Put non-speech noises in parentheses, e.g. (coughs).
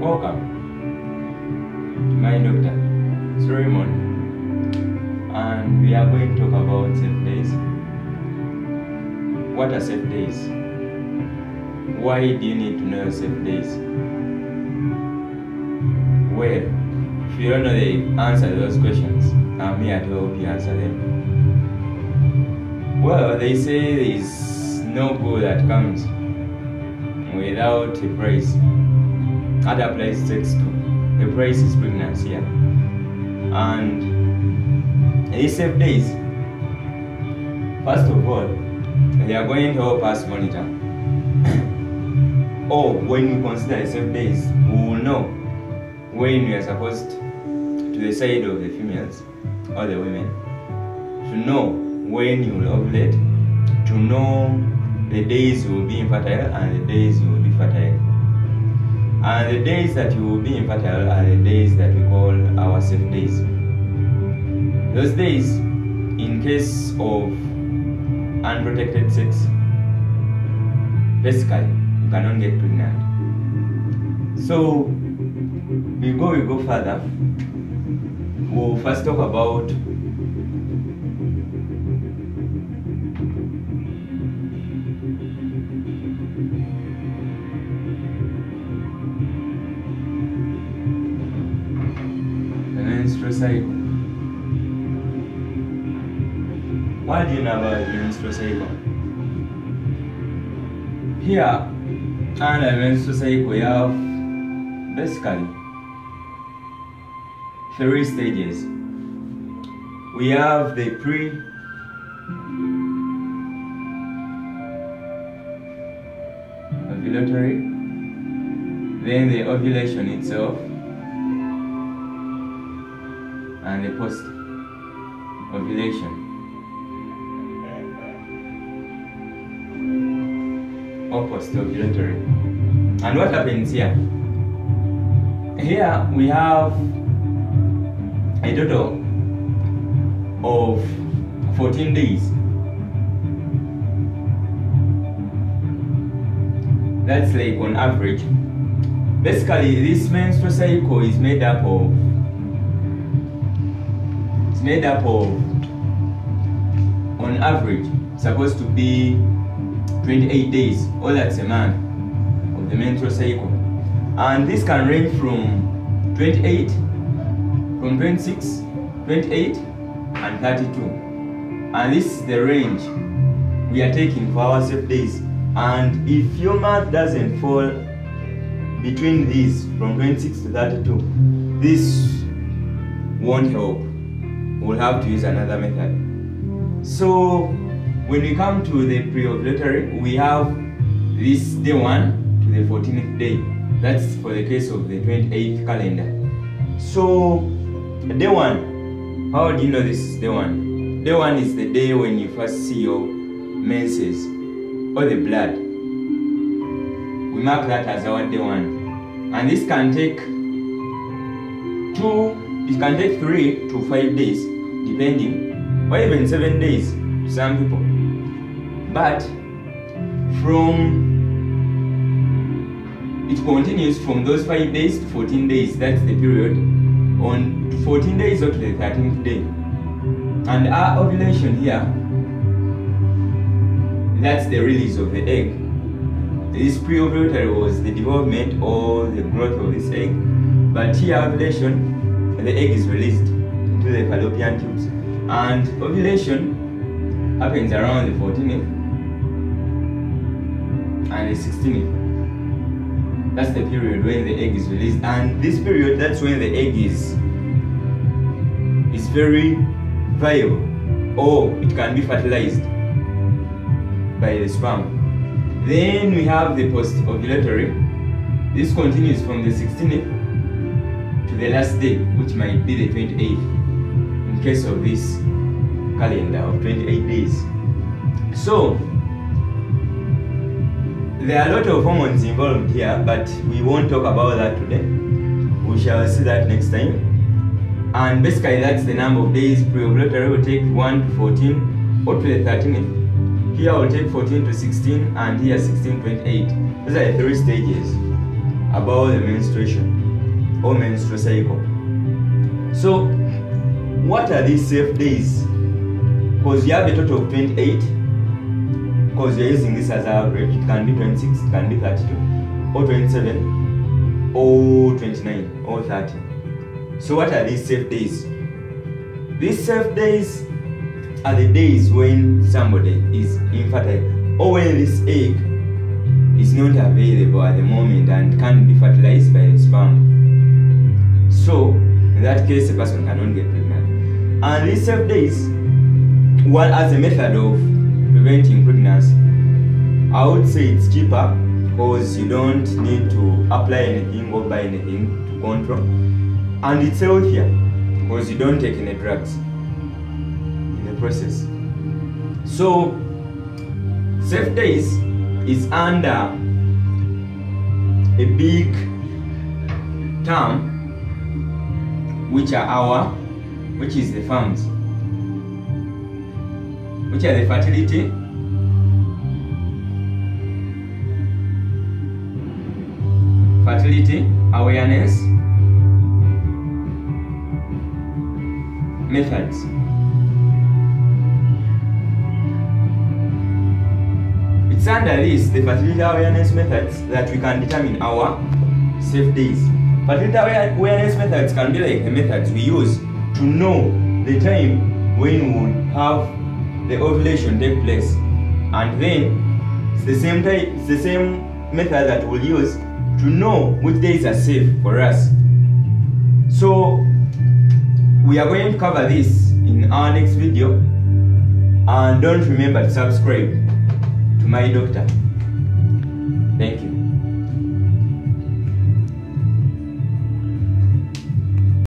Welcome to my doctor, it's Raymond, and we are going to talk about safe days. What are safe days? Why do you need to know safe days? Well, if you don't know the answer to those questions, I'm here to help you answer them. Well, they say there is no good that comes without a price. Other place takes too. The price is pregnancy. And these safe days, first of all, they are going to help us monitor. or (coughs) oh, when we consider the safe days, we will know when we are supposed to the side of the females or the women to know when you will ovulate, to know the days you will be infertile and the days you will be fertile. And the days that you will be infertile are the days that we call our safe days. Those days, in case of unprotected sex, basically, you cannot get pregnant. So, we go, we go further. We'll first talk about cycle. What do you never the menstrual cycle? Here, under the to cycle, we have basically three stages. We have the pre ovulatory, then the ovulation itself, and the post ovulation. Or post ovulatory. And what happens here? Here we have a total of 14 days. That's like on average. Basically, this menstrual cycle is made up of it's made up of on average supposed to be 28 days, or that's a month of the menstrual cycle. And this can range from 28 from 26, 28, and 32. And this is the range we are taking for our safe days. And if your month doesn't fall between these, from 26 to 32, this won't help. We'll have to use another method. So when we come to the pre-ovulatory, we have this day 1 to the 14th day. That's for the case of the 28th calendar. So Day one, how do you know this is day one? Day one is the day when you first see your menses or the blood. We mark that as our day one. And this can take two, it can take three to five days, depending, or even seven days to some people. But from it continues from those five days to 14 days, that's the period on 14 days or to the 13th day. And our ovulation here, that's the release of the egg. This pre-ovulatory was the development or the growth of this egg. But here ovulation, the egg is released into the fallopian tubes. And ovulation happens around the 14th and the 16th. That's the period when the egg is released. And this period, that's when the egg is is very viable or it can be fertilized by the sperm. Then we have the post-ovulatory. This continues from the 16th to the last day, which might be the 28th, in case of this calendar of 28 days. So, there are a lot of hormones involved here, but we won't talk about that today. We shall see that next time. And basically, that's the number of days pre-ovulatory will take 1 to 14 or to the 13th. Here will take 14 to 16, and here 16 to 28. Those are the three stages. about the menstruation menstrual cycle. So, what are these safe days? Because you have a total of 28, because you're using this as average, it can be 26, it can be 32, or 27, or 29, or 30. So, what are these safe days? These safe days are the days when somebody is infertile or when this egg is not available at the moment and case, the person cannot get pregnant. And these safe days, well, as a method of preventing pregnancy, I would say it's cheaper because you don't need to apply anything or buy anything to control. And it's healthier because you don't take any drugs in the process. So, safe days is under a big term which are our which is the FAMs which are the fertility? Fertility awareness methods. It's under this the fertility awareness methods that we can determine our safe days fertility awareness methods can be like the methods we use to know the time when we would have the ovulation take place. And then it's the same time it's the same method that we'll use to know which days are safe for us. So we are going to cover this in our next video. And don't remember to subscribe to my doctor. Thank you